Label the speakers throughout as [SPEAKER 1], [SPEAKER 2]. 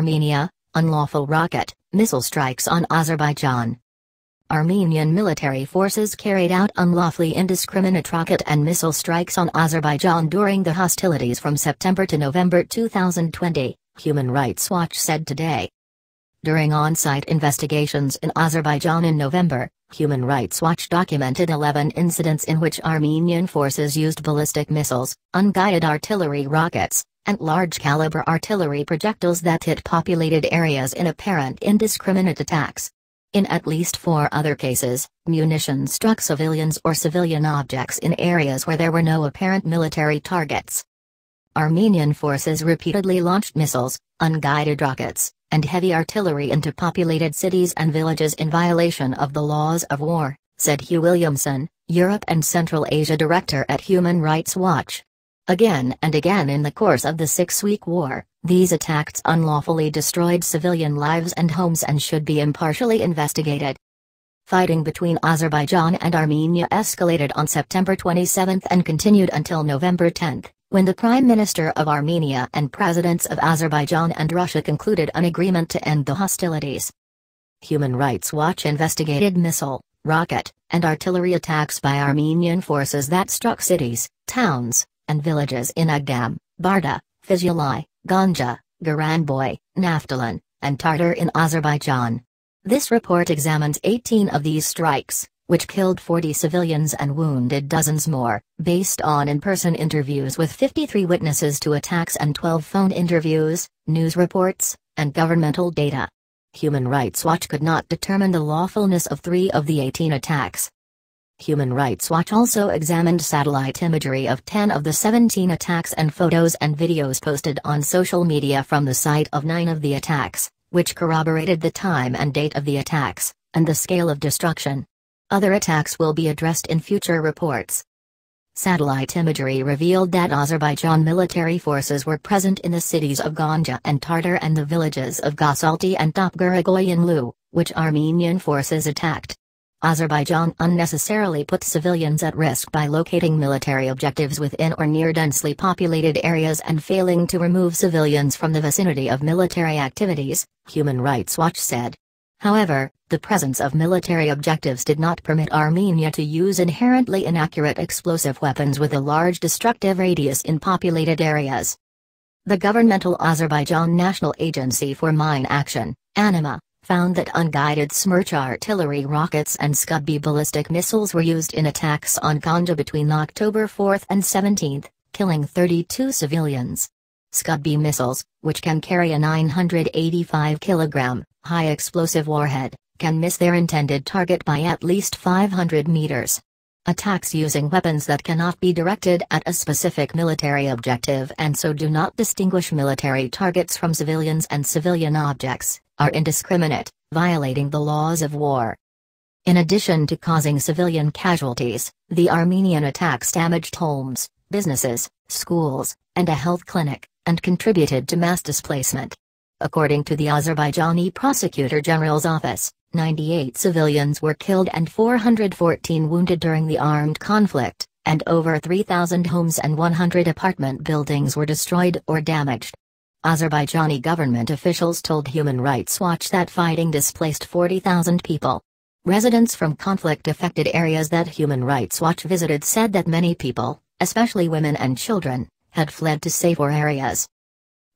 [SPEAKER 1] Armenia, unlawful rocket, missile strikes on Azerbaijan. Armenian military forces carried out unlawfully indiscriminate rocket and missile strikes on Azerbaijan during the hostilities from September to November 2020, Human Rights Watch said today. During on-site investigations in Azerbaijan in November, Human Rights Watch documented 11 incidents in which Armenian forces used ballistic missiles, unguided artillery rockets, and large-caliber artillery projectiles that hit populated areas in apparent indiscriminate attacks. In at least four other cases, munitions struck civilians or civilian objects in areas where there were no apparent military targets. Armenian forces repeatedly launched missiles, unguided rockets, and heavy artillery into populated cities and villages in violation of the laws of war, said Hugh Williamson, Europe and Central Asia Director at Human Rights Watch. Again and again in the course of the six-week war, these attacks unlawfully destroyed civilian lives and homes and should be impartially investigated. Fighting between Azerbaijan and Armenia escalated on September 27 and continued until November 10, when the Prime Minister of Armenia and Presidents of Azerbaijan and Russia concluded an agreement to end the hostilities. Human Rights Watch investigated missile, rocket, and artillery attacks by Armenian forces that struck cities, towns, and villages in Aghdam, Barda, Fizuli, Ganja, Goranboy, Naftalan, and Tartar in Azerbaijan. This report examines 18 of these strikes, which killed 40 civilians and wounded dozens more, based on in-person interviews with 53 witnesses to attacks and 12 phone interviews, news reports, and governmental data. Human Rights Watch could not determine the lawfulness of three of the 18 attacks, Human Rights Watch also examined satellite imagery of 10 of the 17 attacks and photos and videos posted on social media from the site of 9 of the attacks, which corroborated the time and date of the attacks, and the scale of destruction. Other attacks will be addressed in future reports. Satellite imagery revealed that Azerbaijan military forces were present in the cities of Ganja and Tartar and the villages of Ghasalti and Topgaragoyanlu, which Armenian forces attacked. Azerbaijan unnecessarily put civilians at risk by locating military objectives within or near densely populated areas and failing to remove civilians from the vicinity of military activities, Human Rights Watch said. However, the presence of military objectives did not permit Armenia to use inherently inaccurate explosive weapons with a large destructive radius in populated areas. The governmental Azerbaijan National Agency for Mine Action, ANAMA, found that unguided Smerch artillery rockets and Scud-B ballistic missiles were used in attacks on Ganja between October 4 and 17, killing 32 civilians. Scud-B missiles, which can carry a 985 kg, high explosive warhead, can miss their intended target by at least 500 meters. Attacks using weapons that cannot be directed at a specific military objective and so do not distinguish military targets from civilians and civilian objects, are indiscriminate, violating the laws of war. In addition to causing civilian casualties, the Armenian attacks damaged homes, businesses, schools, and a health clinic, and contributed to mass displacement. According to the Azerbaijani Prosecutor General's office, 98 civilians were killed and 414 wounded during the armed conflict, and over 3,000 homes and 100 apartment buildings were destroyed or damaged. Azerbaijani government officials told Human Rights Watch that fighting displaced 40,000 people. Residents from conflict-affected areas that Human Rights Watch visited said that many people, especially women and children, had fled to safer areas.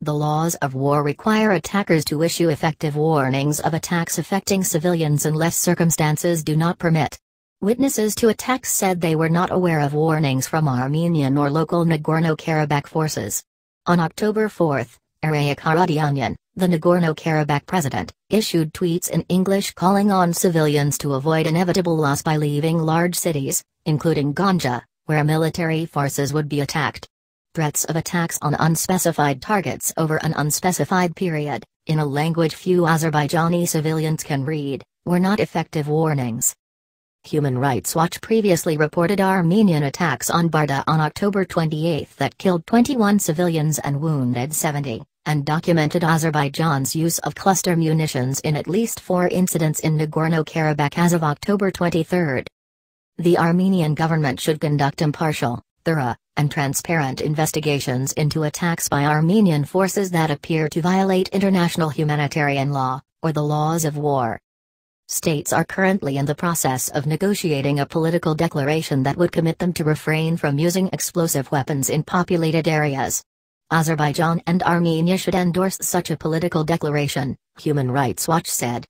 [SPEAKER 1] The laws of war require attackers to issue effective warnings of attacks affecting civilians unless circumstances do not permit. Witnesses to attacks said they were not aware of warnings from Armenian or local Nagorno-Karabakh forces. On October 4, Arayik Harutyunyan, the Nagorno-Karabakh president, issued tweets in English calling on civilians to avoid inevitable loss by leaving large cities, including Ganja, where military forces would be attacked. Threats of attacks on unspecified targets over an unspecified period, in a language few Azerbaijani civilians can read, were not effective warnings. Human Rights Watch previously reported Armenian attacks on Barda on October 28 that killed 21 civilians and wounded 70, and documented Azerbaijan's use of cluster munitions in at least four incidents in Nagorno-Karabakh as of October 23. The Armenian government should conduct impartial, thorough, and transparent investigations into attacks by Armenian forces that appear to violate international humanitarian law, or the laws of war. States are currently in the process of negotiating a political declaration that would commit them to refrain from using explosive weapons in populated areas. Azerbaijan and Armenia should endorse such a political declaration, Human Rights Watch said.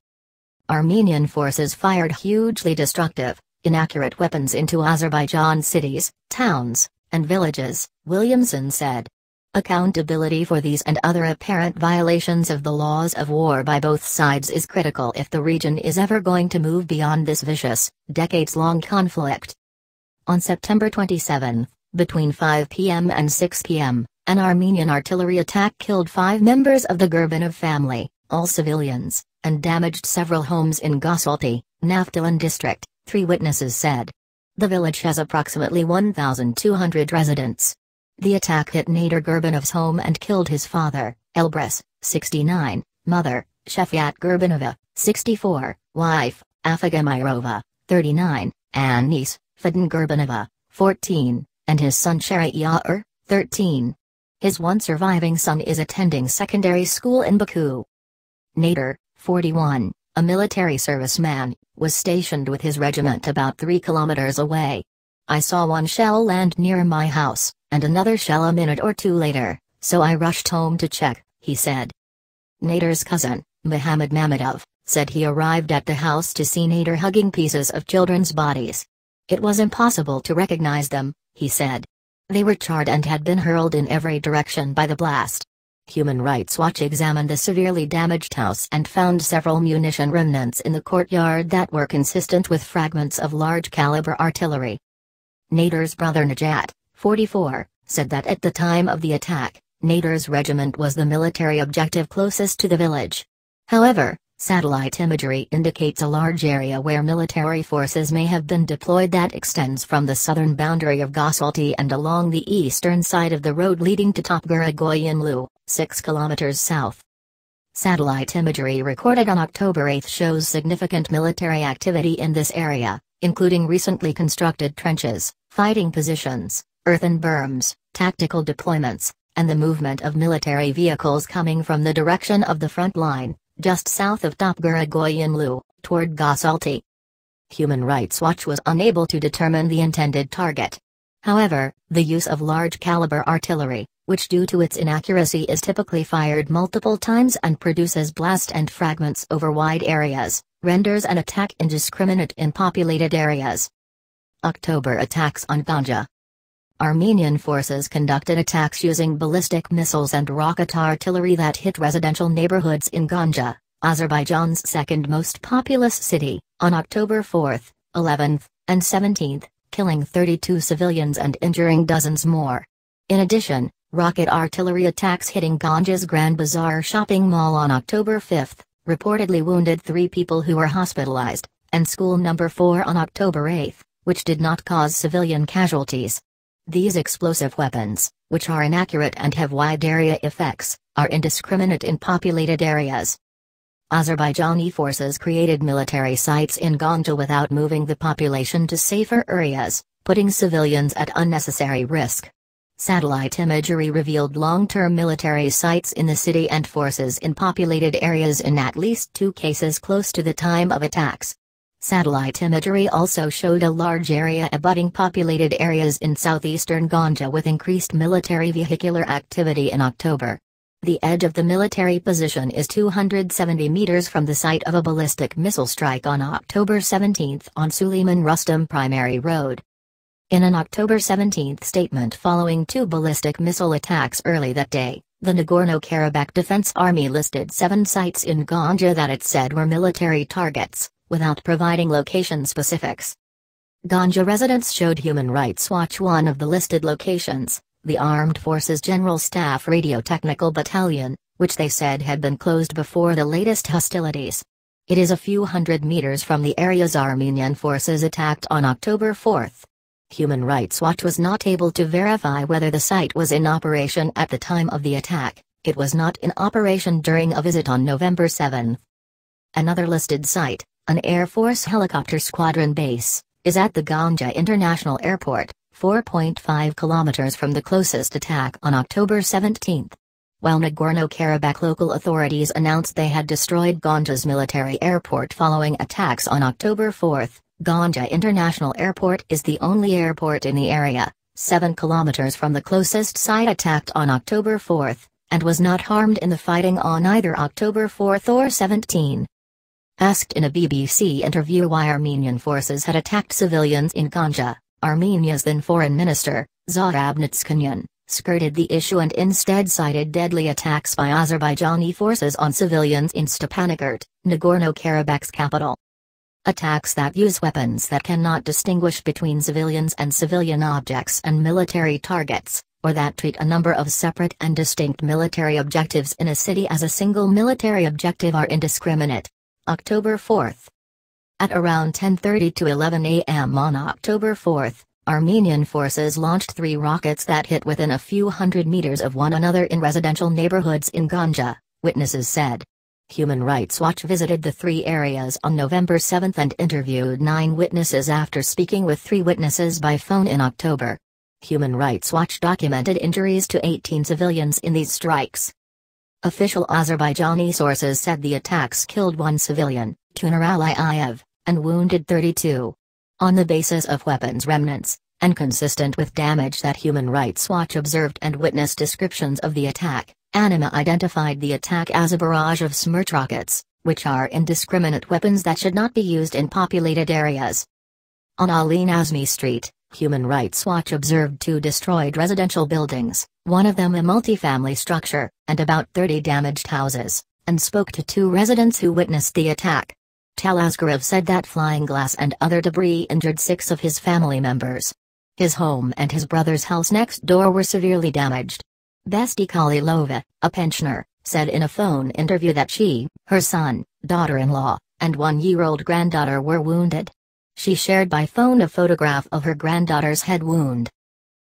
[SPEAKER 1] Armenian forces fired hugely destructive, inaccurate weapons into Azerbaijan cities, towns, and villages, Williamson said. Accountability for these and other apparent violations of the laws of war by both sides is critical if the region is ever going to move beyond this vicious, decades-long conflict. On September 27, between 5 p.m. and 6 p.m., an Armenian artillery attack killed five members of the Gurbanov family, all civilians, and damaged several homes in Gosalti, Naftalan district, three witnesses said. The village has approximately 1,200 residents. The attack hit Nader Gurbanov's home and killed his father, Elbrus, 69, mother, Shefiat Gurbanova, 64, wife, Afigamirova, 39, and niece, Faden Gurbanova, 14, and his son Shariar, 13. His one surviving son is attending secondary school in Baku. Nader, 41, a military serviceman, was stationed with his regiment about 3 kilometers away. I saw one shell land near my house, and another shell a minute or two later, so I rushed home to check, he said. Nader's cousin, Mohammed Mamedov, said he arrived at the house to see Nader hugging pieces of children's bodies. It was impossible to recognize them, he said. They were charred and had been hurled in every direction by the blast. Human Rights Watch examined the severely damaged house and found several munition remnants in the courtyard that were consistent with fragments of large-caliber artillery. Nader's brother Najat, 44, said that at the time of the attack, Nader's regiment was the military objective closest to the village. However, satellite imagery indicates a large area where military forces may have been deployed that extends from the southern boundary of Gosalti and along the eastern side of the road leading to Topguragoyanlu, 6 kilometers south. Satellite imagery recorded on October 8 shows significant military activity in this area, including recently constructed trenches, fighting positions, earthen berms, tactical deployments, and the movement of military vehicles coming from the direction of the front line, just south of Topguragoyanlu, toward Gosalti. Human Rights Watch was unable to determine the intended target. However, the use of large-caliber artillery, which due to its inaccuracy is typically fired multiple times and produces blast and fragments over wide areas, renders an attack indiscriminate in populated areas. October attacks on Ganja Armenian forces conducted attacks using ballistic missiles and rocket artillery that hit residential neighborhoods in Ganja, Azerbaijan's second most populous city, on October 4, 11, and 17, killing 32 civilians and injuring dozens more. In addition, rocket artillery attacks hitting Ganja's Grand Bazaar shopping mall on October 5, reportedly wounded three people who were hospitalized, and school number 4 on October 8, which did not cause civilian casualties. These explosive weapons, which are inaccurate and have wide area effects, are indiscriminate in populated areas. Azerbaijani forces created military sites in Ganja without moving the population to safer areas, putting civilians at unnecessary risk. Satellite imagery revealed long-term military sites in the city and forces in populated areas in at least two cases close to the time of attacks. Satellite imagery also showed a large area abutting populated areas in southeastern Ganja with increased military vehicular activity in October. The edge of the military position is 270 meters from the site of a ballistic missile strike on October 17 on Suleiman Rustam Primary Road. In an October 17 statement following two ballistic missile attacks early that day, the Nagorno-Karabakh Defense Army listed seven sites in Ganja that it said were military targets without providing location specifics. Ganja residents showed Human Rights Watch one of the listed locations, the Armed Forces General Staff Radio Technical Battalion, which they said had been closed before the latest hostilities. It is a few hundred meters from the areas Armenian forces attacked on October 4. Human Rights Watch was not able to verify whether the site was in operation at the time of the attack, it was not in operation during a visit on November 7. Another listed site, an Air Force helicopter squadron base, is at the Ganja International Airport, 4.5 kilometers from the closest attack on October 17. While Nagorno-Karabakh local authorities announced they had destroyed Ganja's military airport following attacks on October 4, Ganja International Airport is the only airport in the area, 7 kilometers from the closest site attacked on October 4, and was not harmed in the fighting on either October 4 or 17. Asked in a BBC interview why Armenian forces had attacked civilians in Ganja, Armenia's then foreign minister, Zohrab Mnatsakanyan, skirted the issue and instead cited deadly attacks by Azerbaijani forces on civilians in Stepanakert, Nagorno-Karabakh's capital. Attacks that use weapons that cannot distinguish between civilians and civilian objects and military targets, or that treat a number of separate and distinct military objectives in a city as a single military objective are indiscriminate. October 4. At around 10.30 to 11 a.m. on October 4, Armenian forces launched three rockets that hit within a few hundred meters of one another in residential neighborhoods in Ganja, witnesses said. Human Rights Watch visited the three areas on November 7 and interviewed nine witnesses after speaking with three witnesses by phone in October. Human Rights Watch documented injuries to 18 civilians in these strikes. Official Azerbaijani sources said the attacks killed one civilian, Tuner Aliyev, and wounded 32. On the basis of weapons remnants, and consistent with damage that Human Rights Watch observed and witnessed descriptions of the attack, ANAMA identified the attack as a barrage of Smerch rockets, which are indiscriminate weapons that should not be used in populated areas. On Ali Nazmi Street, Human Rights Watch observed two destroyed residential buildings, one of them a multifamily structure, and about 30 damaged houses, and spoke to two residents who witnessed the attack. Tel Asgarov said that flying glass and other debris injured six of his family members. His home and his brother's house next door were severely damaged. Besti Kalilova, a pensioner, said in a phone interview that she, her son, daughter-in-law, and one-year-old granddaughter were wounded. She shared by phone a photograph of her granddaughter's head wound.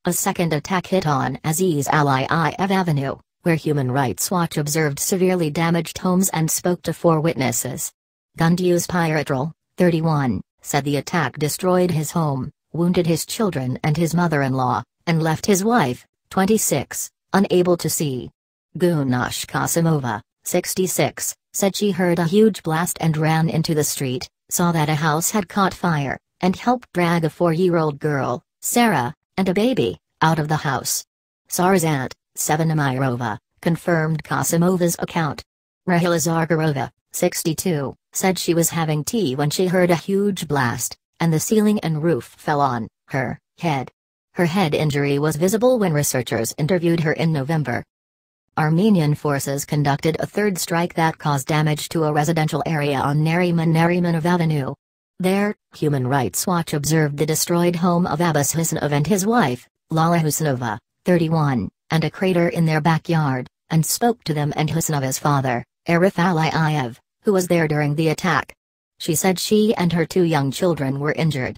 [SPEAKER 1] A second attack hit on Aziz Aliyev Avenue, where Human Rights Watch observed severely damaged homes and spoke to four witnesses. Gundiuz Pyratral, 31, said the attack destroyed his home, wounded his children and his mother-in-law, and left his wife, 26, unable to see. Gunash Kasimova, 66, said she heard a huge blast and ran into the street, saw that a house had caught fire, and helped drag a four-year-old girl, Sarah, and a baby, out of the house. Sarah's aunt, Sevanamirova, confirmed Kasimova's account. Rahila Zargarova, 62, said she was having tea when she heard a huge blast, and the ceiling and roof fell on her head. Her head injury was visible when researchers interviewed her in November. Armenian forces conducted a third strike that caused damage to a residential area on Nariman Narimanov Avenue. There, Human Rights Watch observed the destroyed home of Abbas Husnov and his wife, Lala Husnova, 31, and a crater in their backyard, and spoke to them and Husnova's father, Arif Aliyev, who was there during the attack. She said she and her two young children were injured.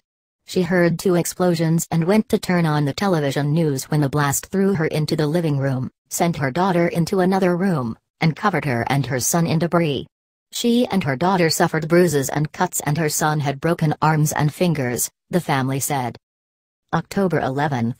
[SPEAKER 1] She heard two explosions and went to turn on the television news when the blast threw her into the living room, sent her daughter into another room, and covered her and her son in debris. She and her daughter suffered bruises and cuts and her son had broken arms and fingers, the family said. October 11.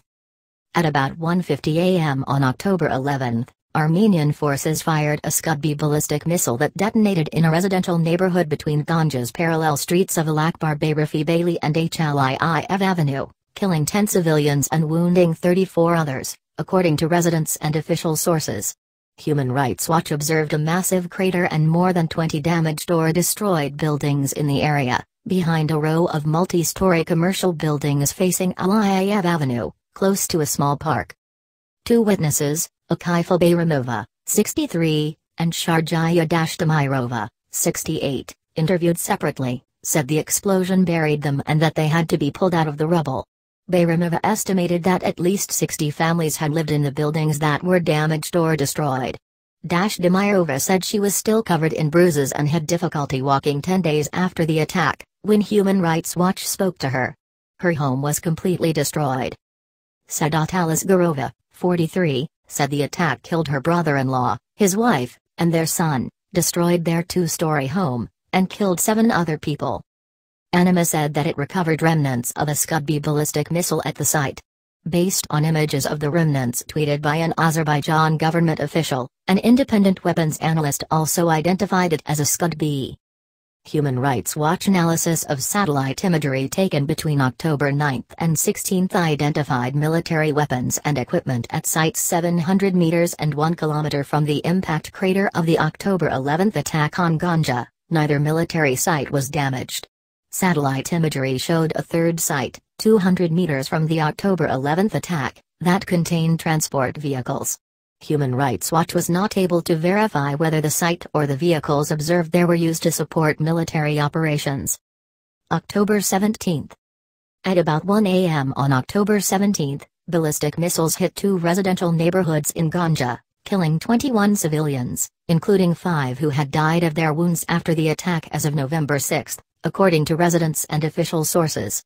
[SPEAKER 1] At about 1.50 am on October 11, Armenian forces fired a Scud-B ballistic missile that detonated in a residential neighborhood between Ganja's parallel streets of Alakbar Bayrafi Bailey and Hliiv Avenue, killing 10 civilians and wounding 34 others, according to residents and official sources. Human Rights Watch observed a massive crater and more than 20 damaged or destroyed buildings in the area, behind a row of multi-story commercial buildings facing Aliyev Avenue, close to a small park. Two witnesses, Akaifa Bayramova, 63, and Sharjaya Dashtamirova, 68, interviewed separately, said the explosion buried them and that they had to be pulled out of the rubble. Bayramova estimated that at least 60 families had lived in the buildings that were damaged or destroyed. Dashtamirova said she was still covered in bruises and had difficulty walking 10 days after the attack, when Human Rights Watch spoke to her. Her home was completely destroyed. Sadat Alisgarova, 43, said the attack killed her brother-in-law, his wife, and their son, destroyed their two-story home, and killed seven other people. ANAMA said that it recovered remnants of a Scud-B ballistic missile at the site. Based on images of the remnants tweeted by an Azerbaijan government official, an independent weapons analyst also identified it as a Scud B. Human Rights Watch analysis of satellite imagery taken between October 9 and 16 identified military weapons and equipment at sites 700 meters and 1 kilometer from the impact crater of the October 11 attack on Ganja. Neither military site was damaged. Satellite imagery showed a third site, 200 meters from the October 11 attack, that contained transport vehicles. Human Rights Watch was not able to verify whether the site or the vehicles observed there were used to support military operations. October 17. At about 1 a.m. on October 17, ballistic missiles hit two residential neighborhoods in Ganja, killing 21 civilians, including five who had died of their wounds after the attack as of November 6, according to residents and official sources.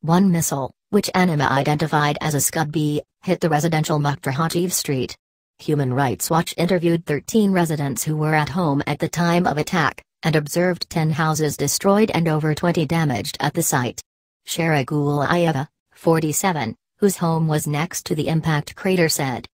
[SPEAKER 1] One missile, which ANAMA identified as a Scud B, hit the residential Mukhtar Street, Human Rights Watch interviewed 13 residents who were at home at the time of attack, and observed 10 houses destroyed and over 20 damaged at the site. Shara Ayeva, 47, whose home was next to the impact crater said.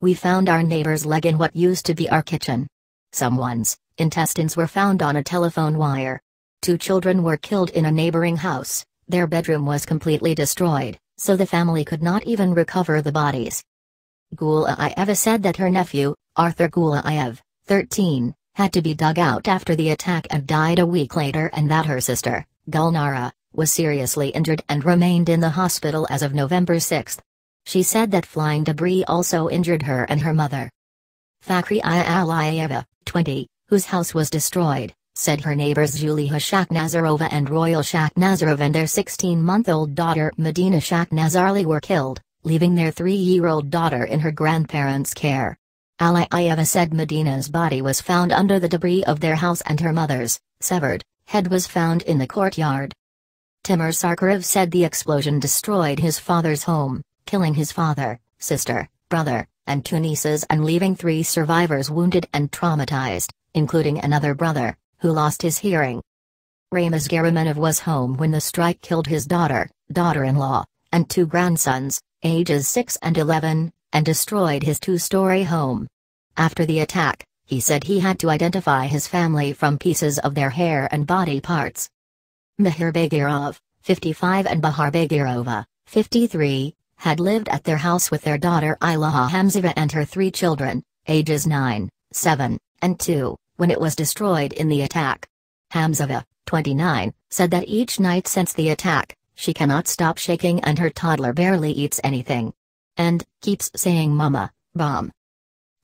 [SPEAKER 1] We found our neighbor's leg in what used to be our kitchen. Someone's intestines were found on a telephone wire. Two children were killed in a neighboring house, their bedroom was completely destroyed, so the family could not even recover the bodies. Gulaeva said that her nephew, Arthur Gulaev, 13, had to be dug out after the attack and died a week later and that her sister, Gulnara, was seriously injured and remained in the hospital as of November 6. She said that flying debris also injured her and her mother. Fakhri Alieva, 20, whose house was destroyed, said her neighbors Julia Shakhnazarova and Royal Shakhnazarov and their 16-month-old daughter Medina Shakhnazarli were killed leaving their three-year-old daughter in her grandparents' care. Alieva said Medina's body was found under the debris of their house and her mother's, severed, head was found in the courtyard. Timur Sarkarov said the explosion destroyed his father's home, killing his father, sister, brother, and two nieces and leaving three survivors wounded and traumatized, including another brother, who lost his hearing. Ramaz Garamanov was home when the strike killed his daughter, daughter-in-law, and two grandsons, ages 6 and 11, and destroyed his two-story home. After the attack, he said he had to identify his family from pieces of their hair and body parts. Mihir Bagirov, 55 and Bahar Bagirova, 53, had lived at their house with their daughter Ilaha Hamzova and her three children, ages 9, 7, and 2, when it was destroyed in the attack. Hamzova, 29, said that each night since the attack, she cannot stop shaking and her toddler barely eats anything. And, keeps saying mama, bomb.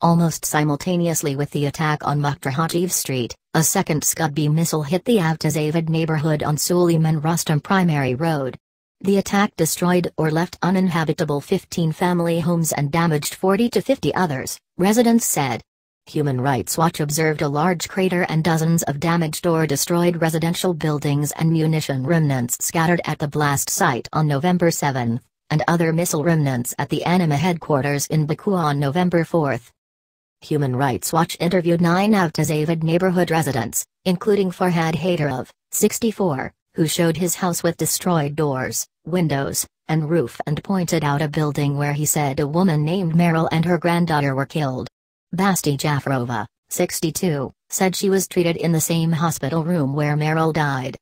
[SPEAKER 1] Almost simultaneously with the attack on Mukhtar Street, a second Scud B missile hit the Avtazavid neighborhood on Suleiman Rustam Primary Road. The attack destroyed or left uninhabitable 15 family homes and damaged 40 to 50 others, residents said. Human Rights Watch observed a large crater and dozens of damaged or destroyed residential buildings and munition remnants scattered at the blast site on November 7, and other missile remnants at the ANAMA headquarters in Baku on November 4. Human Rights Watch interviewed nine Avtazavid neighborhood residents, including Farhad Haydarov, 64, who showed his house with destroyed doors, windows, and roof and pointed out a building where he said a woman named Meryl and her granddaughter were killed. Basti Jafarova, 62, said she was treated in the same hospital room where Meryl died,